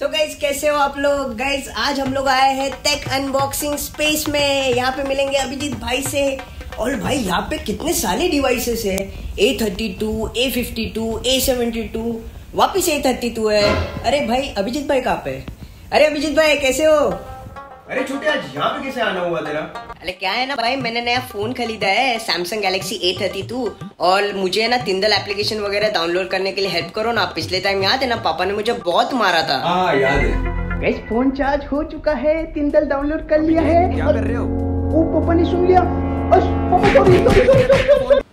तो गाइज़ कैसे हो आप लोग? गाइज़ आज हम लोग आए हैं टेक अनबॉक्सिंग स्पेस में। यहाँ पे मिलेंगे अभिजीत भाई से। और भाई, यहाँ पे कितने सारे डिवाइसेस है। A thirty two A fifty two A seventy two वापिस ए थर्टी टू है। अरे भाई, अभिजीत भाई कहाँ पे? अरे अभिजीत भाई, कैसे हो? अरे छोटे आज यहाँ पे कैसे आना हुआ तेरा? अरे क्या है ना भाई मैंने नया फ़ोन खरीदा है Samsung Galaxy A thirty two और मुझे ना तिंदल एप्लीकेशन वगैरह डाउनलोड करने के लिए हेल्प करो ना। पिछले टाइम याद है ना पापा ने मुझे बहुत मारा था। हाँ याद है। गाइस फ़ोन चार्ज हो चुका है तिंदल डाउनलोड कर लिया है क्या कर रहे हो? ओ पापा ने सुन लिया।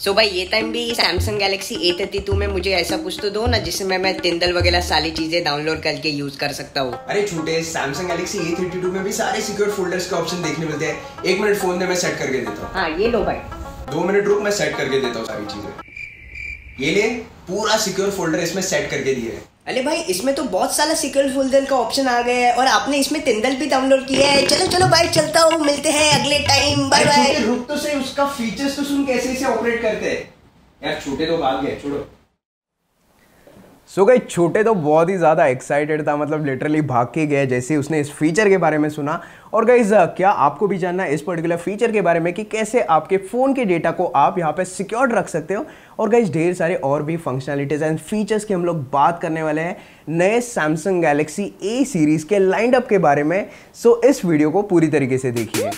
सो भाई ये टाइम भी Samsung Galaxy A thirty two में मुझे ऐसा कुछ तो दो ना जिसमें मैं तिंदल वगैरह सारी चीज़ें डाउनलोड करके यूज़ कर सकता हूँ। अरे छोटे Samsung Galaxy A thirty two में भी सारे सिक्योर फोल्डर्स के ऑप्शन देखने मिलते हैं। एक मिनट फ़ोन में मैं सेट करके देता हूँ। हाँ ये लो भाई। दो मिनट रुक मैं सेट करके देता हूँ सारी चीज़ें। ये ले पूरा सिक्योर फोल्डर इसमें सेट करके दिए है। अरे भाई इसमें तो बहुत सारा सिकल फुलदल का ऑप्शन आ गया है और आपने इसमें तिंदल भी डाउनलोड किया है। चलो चलो भाई चलता हूँ। मिलते हैं अगले टाइम बाय बाय रुक तो सही उसका फीचर्स तो सुन कैसे इसे ऑपरेट करते हैं? यार छोटे तो भाग गए छोड़ो। सो गई छोटे तो बहुत ही ज़्यादा एक्साइटेड था मतलब लिटरली भाग के गए जैसे उसने इस फीचर के बारे में सुना। और गाइज़ क्या आपको भी जानना है इस पर्टिकुलर फीचर के बारे में कि कैसे आपके फ़ोन के डेटा को आप यहाँ पे सिक्योर्ड रख सकते हो? और गाइज़ ढेर सारे और भी फंक्शनलिटीज़ एंड फीचर्स की हम लोग बात करने वाले हैं नए सैमसंग गैलेक्सी ए सीरीज़ के लाइंड अप के बारे में। सो so, इस वीडियो को पूरी तरीके से देखिए।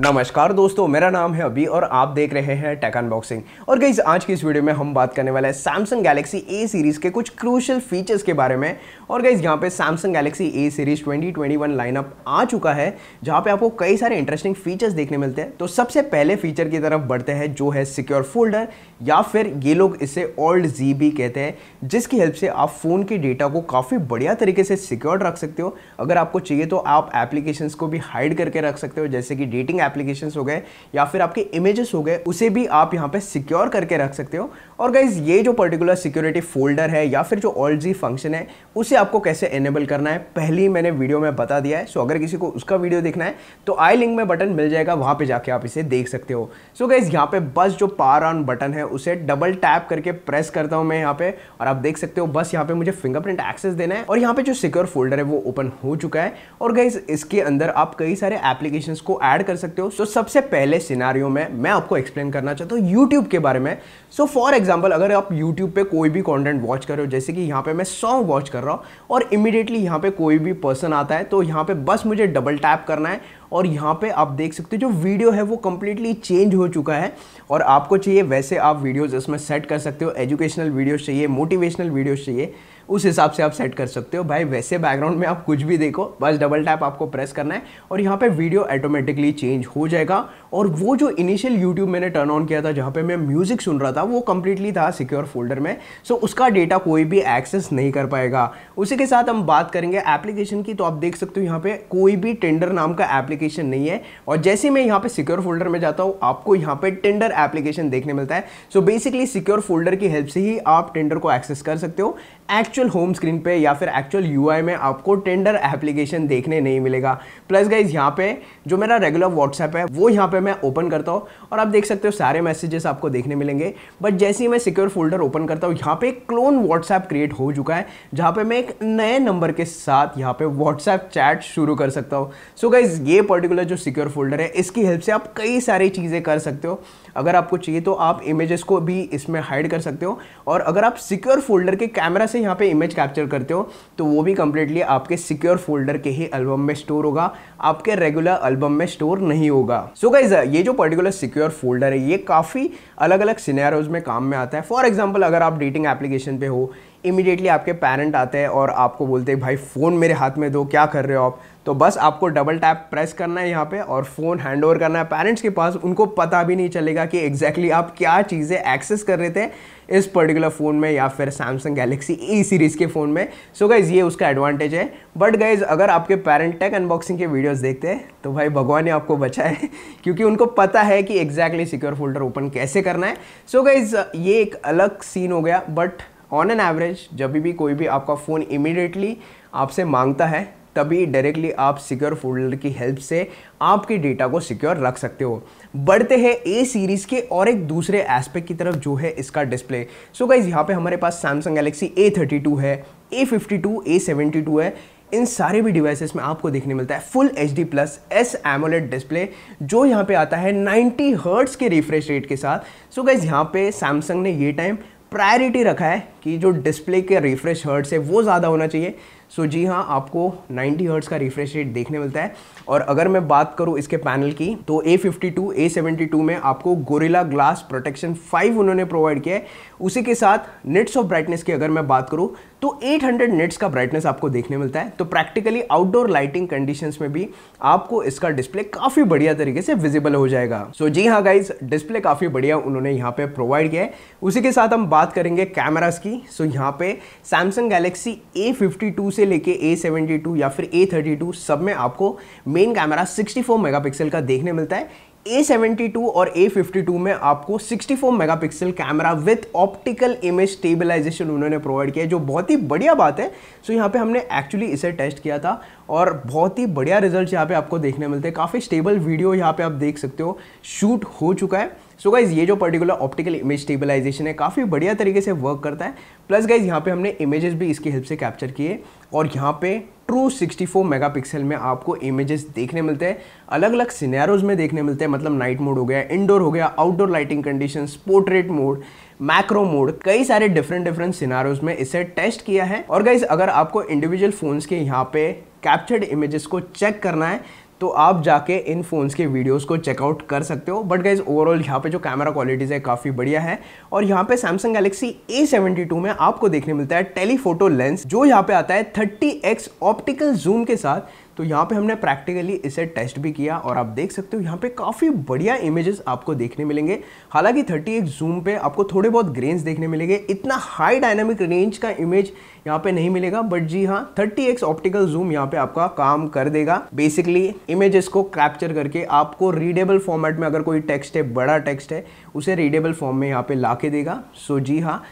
नमस्कार दोस्तों, मेरा नाम है अभी और आप देख रहे हैं टेक अनबॉक्सिंग और गई आज की इस वीडियो में हम बात करने वाले हैं सैमसंग गैलेक्सी ए सीरीज़ के कुछ क्रूशल फीचर्स के बारे में। और गई यहाँ पे Samsung Galaxy A series 2021 lineup आ चुका है, जहाँ पे आपको कई सारे इंटरेस्टिंग फीचर्स देखने मिलते हैं। तो सबसे पहले फीचर की तरफ़ बढ़ते हैं, जो है सिक्योर फोल्डर या फिर ये लोग इसे ओल्ड जी भी कहते हैं, जिसकी हेल्प से आप फ़ोन के डेटा को काफ़ी बढ़िया तरीके से सिक्योर रख सकते हो। अगर आपको चाहिए तो आप एप्लीकेशंस को भी हाइड करके रख सकते हो, जैसे कि डेटिंग एप्लीकेशंस हो गए या फिर आपके इमेजेस हो गए, उसे भी आप यहाँ पे सिक्योर करके रख सकते हो। और गाइज़ ये जो पर्टिकुलर सिक्योरिटी फोल्डर है या फिर जो ऑल्ड जी फ़ंक्शन है, उसे आपको कैसे एनेबल करना है, पहले ही मैंने वीडियो में बता दिया है। सो अगर किसी को उसका वीडियो देखना है तो आई लिंक में बटन मिल जाएगा, वहाँ पे जाके आप इसे देख सकते हो। सो गाइज़ यहाँ पे बस जो पार ऑन बटन है, उसे डबल टैप करके प्रेस करता हूँ मैं यहाँ पे, और आप देख सकते हो, बस यहाँ पे मुझे फिंगरप्रिंट एक्सेस देना है। और यहाँ पे जो सिक्योर फोल्डर है, वो ओपन हो चुका है। और गाइज़ इसके अंदर आप कई सारे एप्लीकेशन को ऐड कर सकते हो। सो so, सबसे पहले सिनारियो में मैं आपको एक्सप्लेन करना चाहता हूँ यूट्यूब के बारे में। सो फॉर एग्ज़ाम्पल अगर आप यूट्यूब पे कोई भी कॉन्टेंट वॉच कर रहे हो जैसे कि यहाँ पे मैं सॉन्ग वॉच कर रहा हूँ और इमिडिएटली यहाँ पे कोई भी पर्सन आता है तो यहाँ पे बस मुझे डबल टैप करना है और यहाँ पे आप देख सकते हो, जो वीडियो है वो कम्प्लीटली चेंज हो चुका है। और आपको चाहिए, वैसे आप वीडियोज़ इसमें सेट कर सकते हो एजुकेशनल वीडियोज़ चाहिए मोटिवेशनल वीडियोज़ चाहिए, उस हिसाब से आप सेट कर सकते हो। भाई, वैसे बैकग्राउंड में आप कुछ भी देखो, बस डबल टैप आपको प्रेस करना है और यहाँ पे वीडियो ऑटोमेटिकली चेंज हो जाएगा। और वो जो इनिशियल यूट्यूब मैंने टर्न ऑन किया था, जहाँ पे मैं म्यूज़िक सुन रहा था, वो कंप्लीटली था सिक्योर फोल्डर में। सो उसका डेटा कोई भी एक्सेस नहीं कर पाएगा। उसी के साथ हम बात करेंगे एप्लीकेशन की। तो आप देख सकते हो यहाँ पे कोई भी टेंडर नाम का एप्लीकेशन नहीं है। और जैसे मैं यहाँ पे सिक्योर फोल्डर में जाता हूँ, आपको यहाँ पे टेंडर एप्लीकेशन देखने मिलता है। सो बेसिकली सिक्योर फोल्डर की हेल्प से ही आप टेंडर को एक्सेस कर सकते हो। एक्चुअल होम स्क्रीन पे या फिर एक्चुअल यूआई में आपको टेंडर एप्लीकेशन देखने नहीं मिलेगा। प्लस गाइज़ यहाँ पे जो मेरा रेगुलर व्हाट्सएप है, वो यहाँ पे मैं ओपन करता हूँ। और आप देख सकते हो सारे मैसेजेस आपको देखने मिलेंगे। बट जैसे ही मैं सिक्योर फोल्डर ओपन करता हूँ, यहाँ पे एक क्लोन व्हाट्सएप क्रिएट हो चुका है, जहाँ पे मैं एक नए नंबर के साथ यहाँ पे व्हाट्सएप चैट शुरू कर सकता हूँ। सो गाइज़ ये पर्टिकुलर जो सिक्योर फोल्डर है, इसकी हेल्प से आप कई सारी चीज़ें कर सकते हो। अगर आपको चाहिए तो आप इमेजेस को भी इसमें हाइड कर सकते हो। और अगर आप सिक्योर फोल्डर के कैमरा से यहाँ पे इमेज कैप्चर करते हो तो वो भी कंप्लीटली आपके सिक्योर फोल्डर के ही एल्बम में स्टोर होगा। आपके रेगुलर एल्बम में स्टोर नहीं होगा। सो so गाइज़ ये जो पर्टिकुलर सिक्योर फोल्डर है, ये काफ़ी अलग अलग सिनेरोज में काम में आता है। फॉर एग्ज़ाम्पल अगर आप डेटिंग एप्लीकेशन पे हो इमीडिएटली आपके पेरेंट आते हैं और आपको बोलते हैं, भाई फ़ोन मेरे हाथ में दो, क्या कर रहे हो आप? तो बस आपको डबल टैप प्रेस करना है यहाँ पे और फ़ोन हैंड ओवर करना है। पेरेंट्स के पास उनको पता भी नहीं चलेगा कि एग्जैक्टली exactly आप क्या चीज़ें एक्सेस कर रहे थे इस पर्टिकुलर फ़ोन में या फिर सैमसंग गैलेक्सी ई सीरीज़ के फ़ोन में। सो so गाइज़ ये उसका एडवांटेज है। बट गाइज़ अगर आपके पेरेंट टेक अनबॉक्सिंग के वीडियोस देखते हैं तो भाई, भगवान ने आपको बचाए क्योंकि उनको पता है कि एग्जैक्टली सिक्योर फोल्डर ओपन कैसे करना है। सो so गाइज़ ये एक अलग सीन हो गया बट ऑन एन एवरेज जब भी कोई भी आपका फ़ोन इमीडिएटली आपसे माँगता है, तभी डायरेक्टली आप सिक्योर फोल्डर की हेल्प से आपके डेटा को सिक्योर रख सकते हो। बढ़ते हैं ए सीरीज़ के और एक दूसरे एस्पेक्ट की तरफ़ जो है इसका डिस्प्ले सो गाइज़ यहाँ पे हमारे पास Samsung Galaxy A thirty two है A fifty two A seventy two है। इन सारे भी डिवाइसेस में आपको देखने मिलता है full H D plus S AMOLED display जो यहाँ पे आता है 90 हर्ट्स के रिफ्रेश रेट के साथ। सो गाइज़ यहाँ पे सैमसंग ने ये टाइम प्रायोरिटी रखा है कि जो डिस्प्ले के रिफ्रेश हर्ट्स है, वो ज़्यादा होना चाहिए। सो जी हाँ आपको 90 हर्ट्स का रिफ्रेश रेट देखने मिलता है। और अगर मैं बात करूँ इसके पैनल की तो A fifty two A seventy two में आपको गोरिल्ला ग्लास प्रोटेक्शन 5 उन्होंने प्रोवाइड किया है। उसी के साथ निट्स ऑफ़ ब्राइटनेस की अगर मैं बात करूँ तो 800 निट्स का ब्राइटनेस आपको देखने मिलता है। तो प्रैक्टिकली आउटडोर लाइटिंग कंडीशंस में भी आपको इसका डिस्प्ले काफ़ी बढ़िया तरीके से विजिबल हो जाएगा। सो जी हाँ गाइज़ डिस्प्ले काफ़ी बढ़िया उन्होंने यहाँ पे प्रोवाइड किया है। उसी के साथ हम बात करेंगे कैमराज की। सो so, यहाँ पे सैमसंग गैलेक्सी A52 से लेके A72 या फिर A32 सब में आपको मेन कैमरा 64 मेगापिक्सल का देखने मिलता है। A72 और A52 में आपको 64 megapixel camera with optical image stabilisation उन्होंने प्रोवाइड किया जो बहुत ही बढ़िया बात है। सो so, यहाँ पे हमने एक्चुअली इसे टेस्ट किया था और बहुत ही बढ़िया रिज़ल्ट यहाँ पे आपको देखने मिलते हैं। काफ़ी स्टेबल वीडियो यहाँ पे आप देख सकते हो। शूट हो चुका है। सो so गाइज़ ये जो पर्टिकुलर ऑप्टिकल इमेज स्टेबलाइजेशन है काफ़ी बढ़िया तरीके से वर्क करता है। प्लस गाइज़ यहाँ पे हमने इमेजेस भी इसकी हेल्प से कैप्चर किए और यहाँ पे ट्रू 64 मेगापिक्सल में आपको इमेजेस देखने मिलते हैं। अलग अलग सिनेरोज में देखने मिलते हैं मतलब नाइट मोड हो गया इंडोर हो गया outdoor lighting condition portrait mode macro mode कई सारे डिफरेंट डिफरेंट सिनारोज में इसे टेस्ट किया है। और गाइज़ अगर आपको इंडिविजुअल फोन्स के यहाँ पे कैप्चर्ड इमेजेस को चेक करना है तो आप जाके इन फ़ोन्स के वीडियोस को चेकआउट कर सकते हो। बट गाइज़ ओवरऑल यहाँ पे जो कैमरा क्वालिटीज़ है, काफ़ी बढ़िया है। और यहाँ पे सैमसंग गैलेक्सी A72 में आपको देखने मिलता है टेलीफोटो लेंस जो यहाँ पे आता है 30x ऑप्टिकल जूम के साथ। तो यहाँ पे हमने प्रैक्टिकली इसे टेस्ट भी किया और आप देख सकते हो यहाँ पे काफ़ी बढ़िया इमेजेस आपको देखने मिलेंगे। हालाँकि 30x जूम पे आपको थोड़े बहुत ग्रेन्स देखने मिलेंगे। इतना हाई डायनामिक रेंज का इमेज यहाँ पे नहीं मिलेगा बट जी हाँ 30x ऑप्टिकल जूम यहाँ पे आपका काम कर देगा। बेसिकली इमेजेस को कैप्चर करके आपको रीडेबल फॉर्मेट में अगर कोई टेक्स्ट है, बड़ा टेक्स्ट है, उसे रीडेबल फॉर्म में यहाँ पे ला के देगा। सो जी हाँ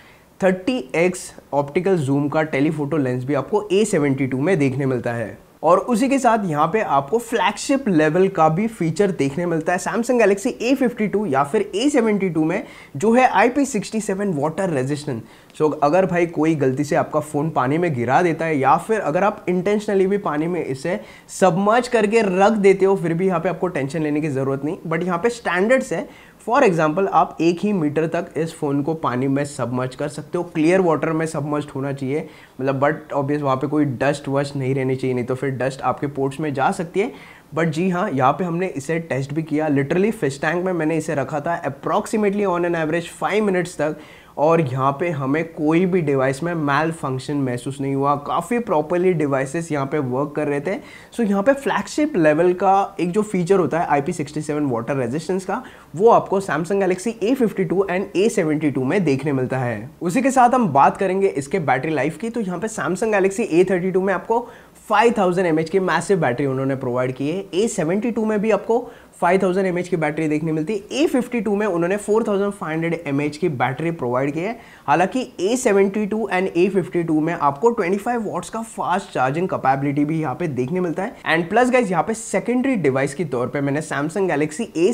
30x ऑप्टिकल जूम का टेलीफोटो लेंस भी आपको A72 में देखने मिलता है। और उसी के साथ यहाँ पे आपको फ्लैगशिप लेवल का भी फीचर देखने मिलता है सैमसंग गैलेक्सी A52 या फिर A72 में, जो है IP67 वाटर रेजिस्टेंट सो अगर भाई कोई गलती से आपका फ़ोन पानी में गिरा देता है या फिर अगर आप इंटेंशनली भी पानी में इसे सबमर्ज करके रख देते हो, फिर भी यहाँ पे आपको टेंशन लेने की ज़रूरत नहीं। बट यहाँ पे स्टैंडर्ड्स है फॉर एग्ज़ाम्पल आप एक ही मीटर तक इस फ़ोन को पानी में सबमर्ज कर सकते हो। क्लियर वाटर में सबमर्ज होना चाहिए। मतलब बट ऑब्वियस वहाँ पे कोई डस्ट वस्ट नहीं रहनी चाहिए, नहीं तो फिर डस्ट आपके पोर्ट्स में जा सकती है। बट जी हाँ यहाँ पे हमने इसे टेस्ट भी किया। लिटरली फ़िश टैंक में मैंने इसे रखा था approximately on an average five minutes तक। और यहाँ पे हमें कोई भी डिवाइस में मैल फ़ंक्शन महसूस नहीं हुआ। काफ़ी प्रॉपरली डिवाइसेस यहाँ पे वर्क कर रहे थे। सो यहाँ पे फ्लैगशिप लेवल का एक जो फीचर होता है I P sixty seven water resistance का, वो आपको Samsung Galaxy A fifty two and A seventy two में देखने मिलता है। उसी के साथ हम बात करेंगे इसके बैटरी लाइफ की। तो यहाँ पे Samsung Galaxy A thirty two में आपको 5000 थाउज़ेंड की मैसिव बैटरी उन्होंने प्रोवाइड की है। ए सेवेंटी टू में भी आपको 5000 थाउज़ेंड की बैटरी देखने मिलती है। ए फिफ्टी टू में उन्होंने 4500 थाउज़ेंड की बैटरी प्रोवाइड की है। हालाँकि A seventy two and A fifty two में आपको 25 फाइव वॉट्स का फास्ट चार्जिंग कैपेबिलिटी भी यहाँ पे देखने मिलता है। एंड प्लस गाइज़ यहाँ पे सेकेंडरी डिवाइस के तौर पे मैंने Samsung Galaxy A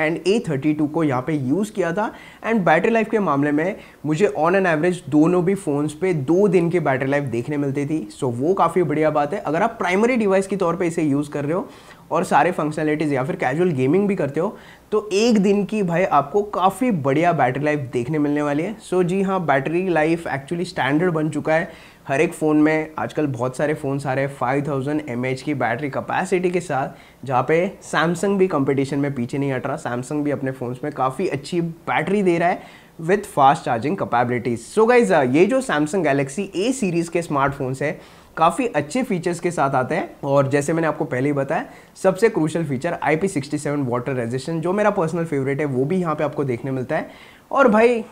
and A thirty two को यहाँ पे यूज़ किया था। एंड बैटरी लाइफ के मामले में मुझे ऑन एन एवरेज दोनों भी फोन्स पे दो दिन की बैटरी लाइफ देखने मिलती थी। सो so वो काफ़ी बढ़िया बात है। अगर आप प्राइमरी डिवाइस के तौर पर इसे यूज़ कर रहे हो और सारे फंक्शनलिटीज़ या फिर कैजुअल गेमिंग भी करते हो तो एक दिन की भाई आपको काफ़ी बढ़िया बैटरी लाइफ देखने मिलने वाली है। सो जी हाँ बैटरी लाइफ एक्चुअली स्टैंडर्ड बन चुका है हर एक फ़ोन में। आजकल बहुत सारे फ़ोन्स आ रहे हैं फाइव थाउज़ेंड एम की बैटरी कैपेसिटी के साथ, जहाँ पे सैमसंग भी कंपटीशन में पीछे नहीं हट रहा। सैमसंग भी अपने फ़ोन्स में काफ़ी अच्छी बैटरी दे रहा है with fast charging capabilities so guys ये जो सैमसंग गैलेक्सी ए सीरीज़ के स्मार्टफोन्स है काफ़ी अच्छे फीचर्स के साथ आते हैं। और जैसे मैंने आपको पहले ही बताया, सबसे crucial feature I P sixty seven water resistant जो मेरा पर्सनल फेवरेट है, वो भी यहाँ पे आपको देखने मिलता है। और भाई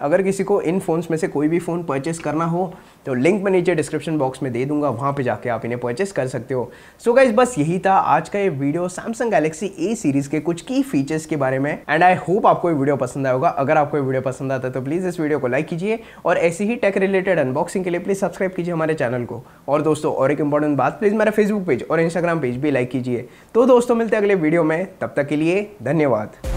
अगर किसी को इन फ़ोन्स में से कोई भी फ़ोन परचेस करना हो तो लिंक मैं नीचे डिस्क्रिप्शन बॉक्स में दे दूँगा, वहाँ पे जाके आप इन्हें परचेस कर सकते हो। सो so गाइज़ बस यही था आज का ये video Samsung Galaxy A series के कुछ की फीचर्स के बारे में। एंड आई होप आपको ये वीडियो पसंद आएगा अगर आपको ये वीडियो पसंद आता है तो प्लीज़ इस वीडियो को लाइक कीजिए। और ऐसी ही टेक रिलेटेड अनबॉक्सिंग के लिए प्लीज़ सब्सक्राइब कीजिए हमारे चैनल को। और दोस्तों, और एक इंपॉर्टेंट बात प्लीज़ मेरा फेसबुक पेज और इंस्टाग्राम पेज भी लाइक कीजिए। तो दोस्तों, मिलते हैं अगले वीडियो में। तब तक के लिए धन्यवाद।